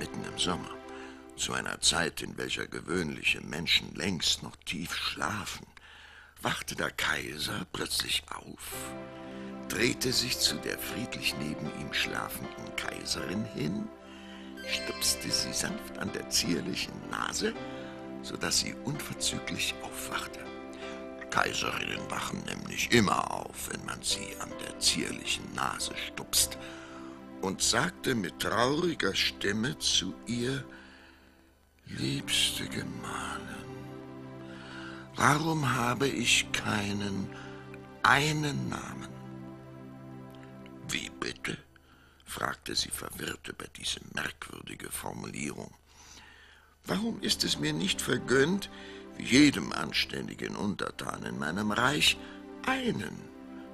Mitten im Sommer, zu einer Zeit, in welcher gewöhnliche Menschen längst noch tief schlafen, wachte der Kaiser plötzlich auf, drehte sich zu der friedlich neben ihm schlafenden Kaiserin hin, stupste sie sanft an der zierlichen Nase, so dass sie unverzüglich aufwachte. Kaiserinnen wachen nämlich immer auf, wenn man sie an der zierlichen Nase stupst, und sagte mit trauriger Stimme zu ihr, Liebste Gemahlin, warum habe ich keinen, einen Namen? Wie bitte? fragte sie verwirrt über diese merkwürdige Formulierung. Warum ist es mir nicht vergönnt, jedem anständigen Untertan in meinem Reich, einen,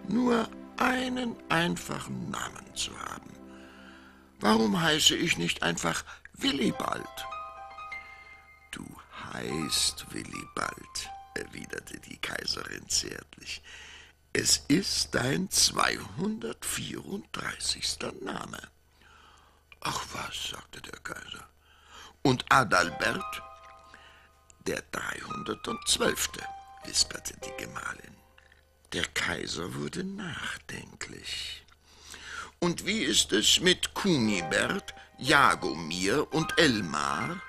nur einen einfachen Namen zu haben? Warum heiße ich nicht einfach Willibald? Du heißt Willibald, erwiderte die Kaiserin zärtlich. Es ist dein 234. Name. Ach was, sagte der Kaiser. Und Adalbert? Der 312. wisperte die Gemahlin. Der Kaiser wurde nachdenklich. Und wie ist es mit Kunibert, Jagomir und Elmar?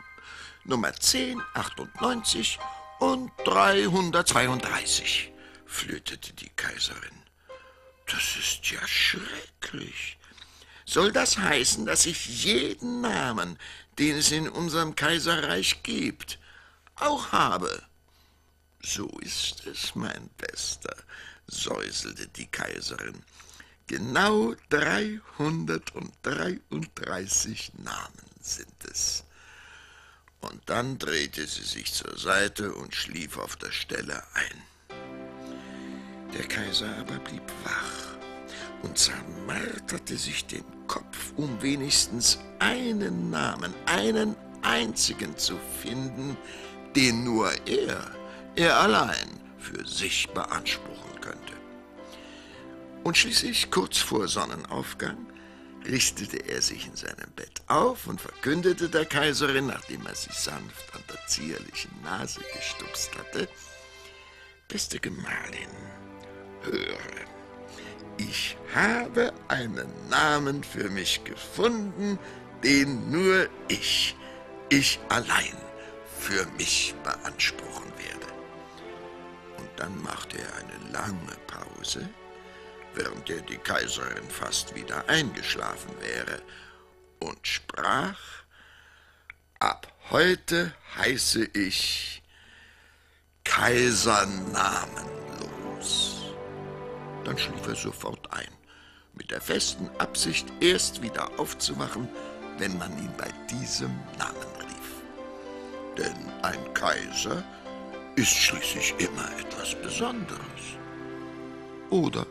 Nummer 10, 98 und 332, flötete die Kaiserin. Das ist ja schrecklich. Soll das heißen, dass ich jeden Namen, den es in unserem Kaiserreich gibt, auch habe? So ist es, mein Bester, säuselte die Kaiserin. Genau 333 Namen sind es. Und dann drehte sie sich zur Seite und schlief auf der Stelle ein. Der Kaiser aber blieb wach und zermarterte sich den Kopf, um wenigstens einen Namen, einen einzigen zu finden, den nur er, er allein, für sich beanspruchen könnte. Und schließlich, kurz vor Sonnenaufgang, richtete er sich in seinem Bett auf und verkündete der Kaiserin, nachdem er sie sanft an der zierlichen Nase gestupst hatte, Beste Gemahlin, höre, ich habe einen Namen für mich gefunden, den nur ich, ich allein, für mich beanspruchen werde. Und dann machte er eine lange Pause, während er die Kaiserin fast wieder eingeschlafen wäre, und sprach, Ab heute heiße ich Kaiser namenlos. Dann schlief er sofort ein, mit der festen Absicht, erst wieder aufzuwachen, wenn man ihn bei diesem Namen rief. Denn ein Kaiser ist schließlich immer etwas Besonderes. Oder